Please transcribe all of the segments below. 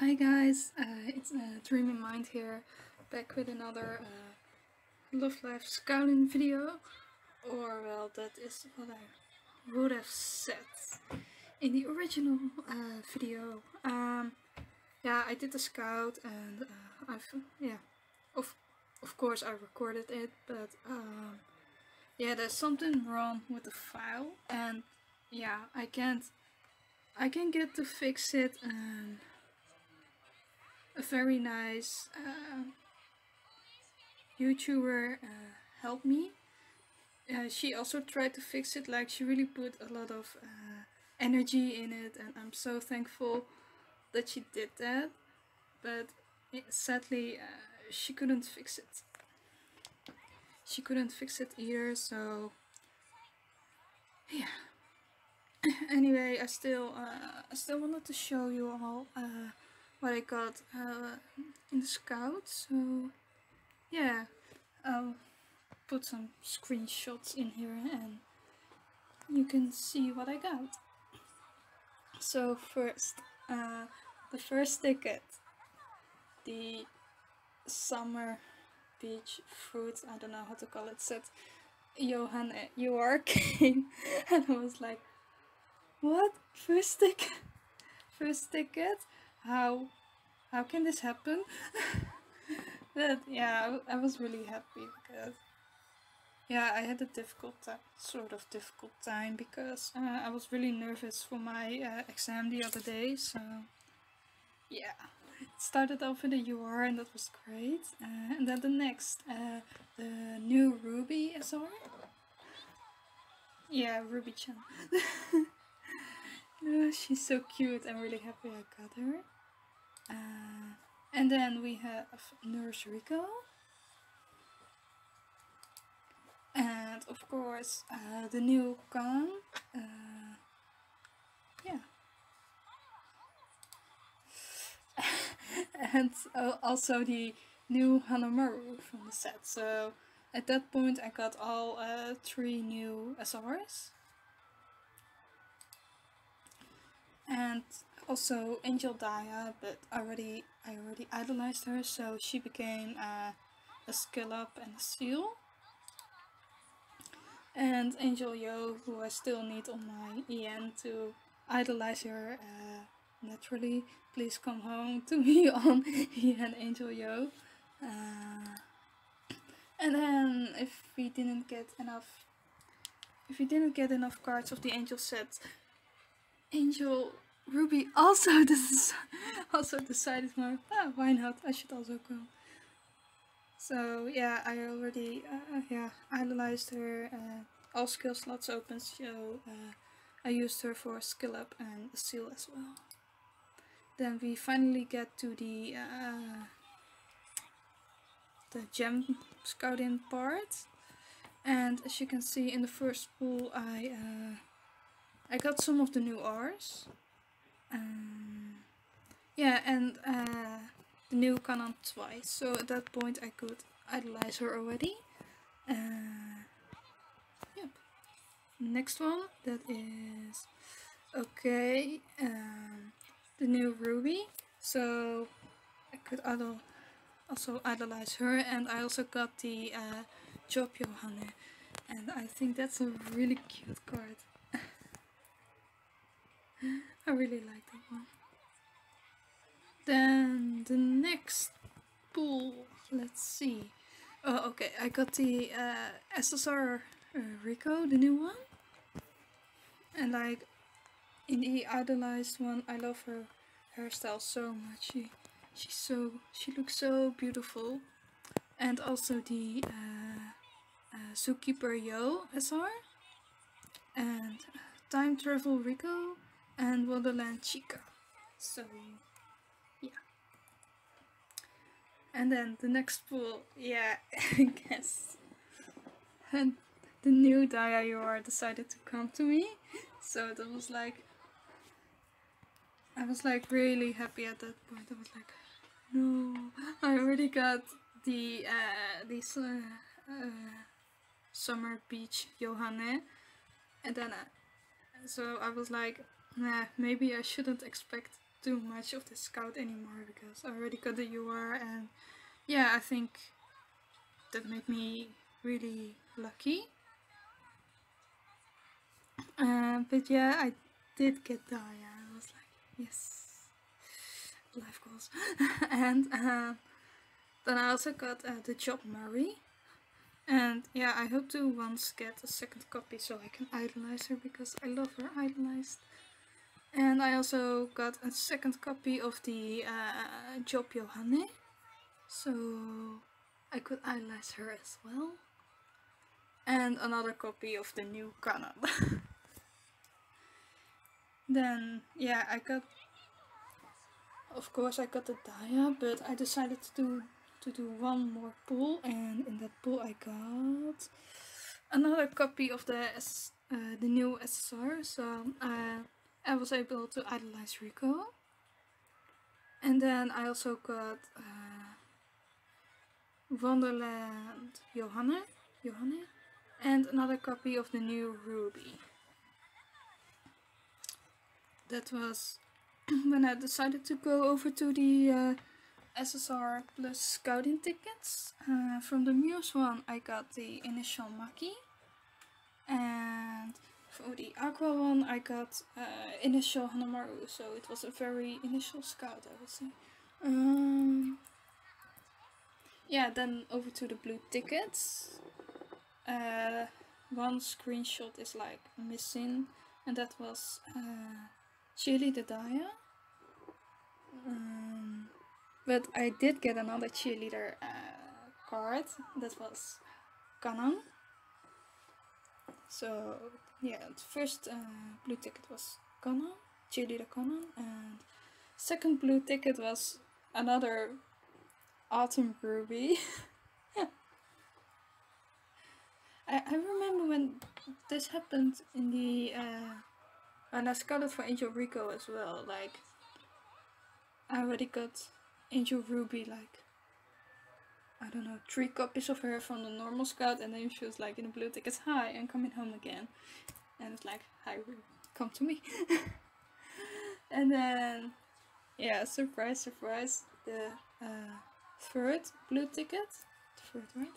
Hi guys, uh, it's uh, DreamingMind here, back with another uh, Love Live Scouting video. Or, well, that is what I would have said in the original uh, video. Um, yeah, I did the scout and uh, I've, yeah, of, of course I recorded it, but um, yeah, there's something wrong with the file and yeah, I can't, I can get to fix it and very nice uh, YouTuber uh, helped me. Uh, she also tried to fix it, like she really put a lot of uh, energy in it and I'm so thankful that she did that. But sadly, uh, she couldn't fix it. She couldn't fix it either, so yeah. anyway, I still, uh, I still wanted to show you all what I got uh, in the scout. So yeah, I'll put some screenshots in here and you can see what I got. So first, uh, the first ticket, the summer beach fruit, I don't know how to call it, said Johan, you are king. and I was like, what? First ticket? First ticket? How how can this happen? But yeah I, I, was really happy because yeah I had a difficult sort of difficult time because uh, I was really nervous for my uh, exam the other day so yeah. It started off with a UR and that was great uh, and then the next uh, the new Ruby SR yeah Ruby She's so cute. I'm really happy I got her. Uh, and then we have Nurse Riko. And of course, uh, the new Khan. Uh, yeah. and also the new Hanamaru from the set. So at that point I got all uh, three new SRs. And also Angel Dia, but already I already idolized her, so she became uh, a skill up and a seal. And Angel Yo, who I still need on my EN to idolize her uh, naturally. Please come home to me on EN Angel Yo. Uh, and then if we didn't get enough, if we didn't get enough cards of the Angel set, Angel Ruby also also decided more, oh, why not? I should also go. So yeah, I already uh, yeah idolized her. Uh, all skill slots open, so uh, I used her for skill up and seal as well. Then we finally get to the uh, the gem scouting part, and as you can see in the first pool, I uh, I got some of the new R's. Um, yeah, and uh, the new Kanan twice. So at that point I could idolize her already. Uh, yep. Next one, that is okay. Um, the new Ruby. So I could idol also idolize her, and I also got the uh, Job Johanne, and I think that's a really cute card. I really like that one. Then the next pool, let's see. Oh, okay, I got the uh, SSR uh, Riko, the new one. And like, in the idolized one, I love her hairstyle so much. She, she's so, she looks so beautiful. And also the uh, uh, Zookeeper Yo SR. And Time Travel Riko and Wonderland Chika. So, yeah. And then the next pool, yeah, I guess. And the new Dia decided to come to me. So that was like, I was like really happy at that point. I was like, no, I already got the, uh, this uh, uh, Summer Beach Johanne. And then, uh, so I was like, Nah, maybe I shouldn't expect too much of the scout anymore because I already got the UR and yeah I think that made me really lucky. Uh, but yeah I did get Dia. I was like yes life goals and uh, then I also got uh, the job Mari and yeah, I hope to once get a second copy so I can idolize her because I love her idolized. And I also got a second copy of the uh, Job Johanne. So I could idolize her as well. And another copy of the new Kanan. then yeah, I got of course I got the Dia, but I decided to do to do one more pull and in that pull I got another copy of the uh, the new SSR so uh, I was able to idolize Riko and then I also got uh, Wonderland Johanna, Johanne and another copy of the new Ruby that was when I decided to go over to the uh, SSR plus scouting tickets. Uh, from the Muse one I got the initial Maki. And for the Aqours one I got uh, initial Hanamaru. So it was a very initial scout I would say. Um, yeah, then over to the blue tickets. Uh, one screenshot is like missing and that was uh, Chili the Dia. Um, but I did get another cheerleader uh, card that was Kanan. So yeah, the first uh, blue ticket was Kanan, cheerleader Kanan, and second blue ticket was another Autumn Ruby. I, I remember when this happened in the uh, when I scouted for Angel Riko as well. Like I already got Angel Ruby like I don't know, three copies of her from the normal scout and then she was like in the blue tickets, hi, I'm coming home again. And it's like, hi come to me. and then, yeah, surprise, surprise, the uh, third blue ticket, the third one,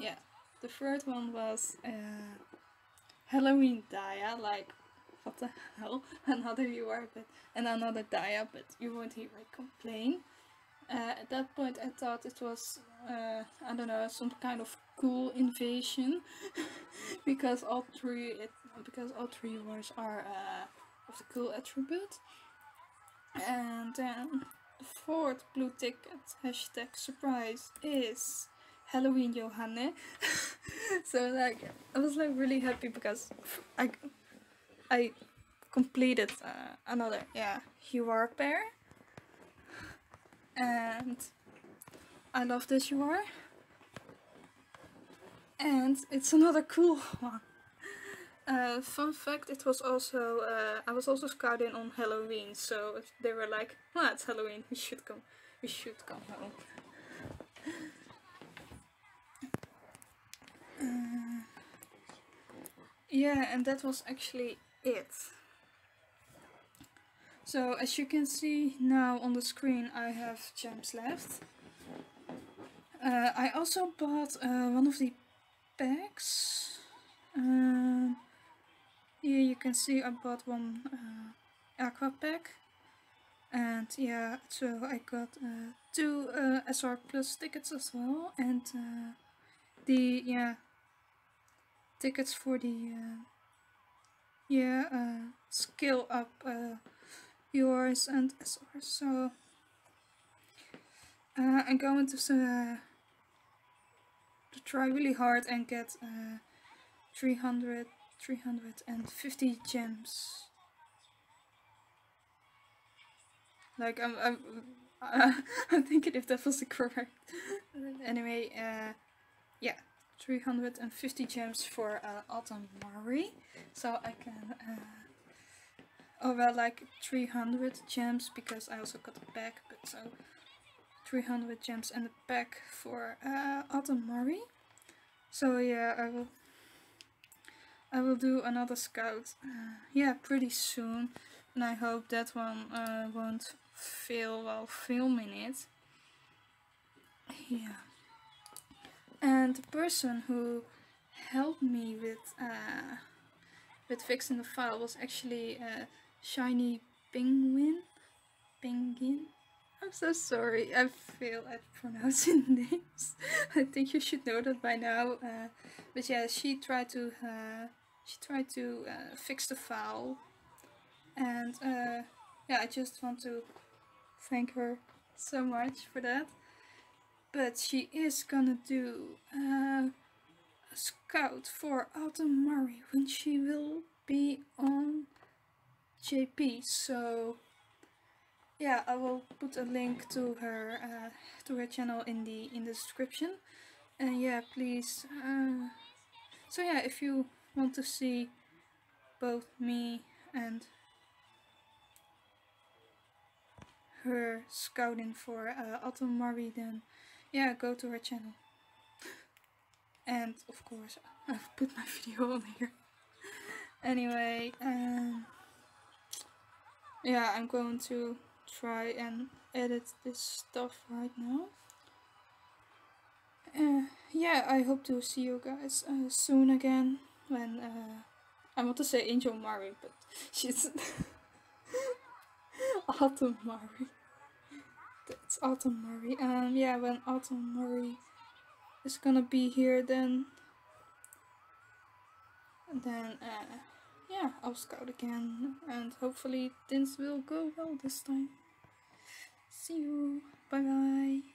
yeah, the third one was uh, Halloween Dia, like, what the hell, another UR, but, and another Dia, but you won't hear me complain. Uh, at that point I thought it was, uh, I don't know, some kind of cool invasion because all three it, because all three words are uh, of the cool attribute. And then the fourth blue ticket hashtag surprise is Halloween Johanne. so like I was like really happy because I I completed uh, another yeah UR pair and I love this UR and it's another cool one. Uh, fun fact, it was also, uh, I was also scouting on Halloween, so they were like, well, it's Halloween, we should come, we should come home. Uh, yeah, and that was actually it. So as you can see now on the screen I have gems left. Uh, I also bought uh, one of the packs. Uh, here you can see I bought one uh, Aqours pack. And yeah, so I got uh, two uh, SR Plus tickets as well. And the, yeah, tickets for the, yeah, skill up yours and SR. So uh, I'm going to uh, to try really hard and get uh, 300, 350 gems. Like I'm, I'm, uh, I'm thinking if that was the correct. anyway, uh, yeah, 350 gems for uh, Autumn Mari, so I can. Uh, Well, like 300 gems because I also got a pack, but so 300 gems and a pack for uh, Autumn Mari. So yeah, I will I will do another scout. Uh, yeah, pretty soon. and I hope that one uh, won't fail while filming it. Yeah. And the person who helped me with uh, with fixing the file was actually uh, Shiny Penguin. Penguin. I'm so sorry. I fail at pronouncing names. I think you should know that by now. Uh, but yeah, she tried to uh, she tried to uh, fix the file, and uh, yeah, I just want to thank her so much for that. But she is gonna do uh, a scout for Autumn Mari when she will be on JP. So yeah, I will put a link to her uh, to her channel in the in the description. And yeah, please. Uh, so yeah, if you want to see both me and her scouting for uh, Mari, then yeah, go to her channel. and of course, I've put my video on here. anyway, um, yeah, I'm going to try and edit this stuff right now. Uh, yeah, I hope to see you guys uh, soon again when uh, I want to say Angel Mari, but she's Autumn Mari. That's Autumn Mari. Um, yeah, when Autumn Mari is gonna be here, then then uh, yeah, I'll scout again, and hopefully things will go well this time. See you. Bye bye.